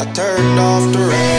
I turned off the radio.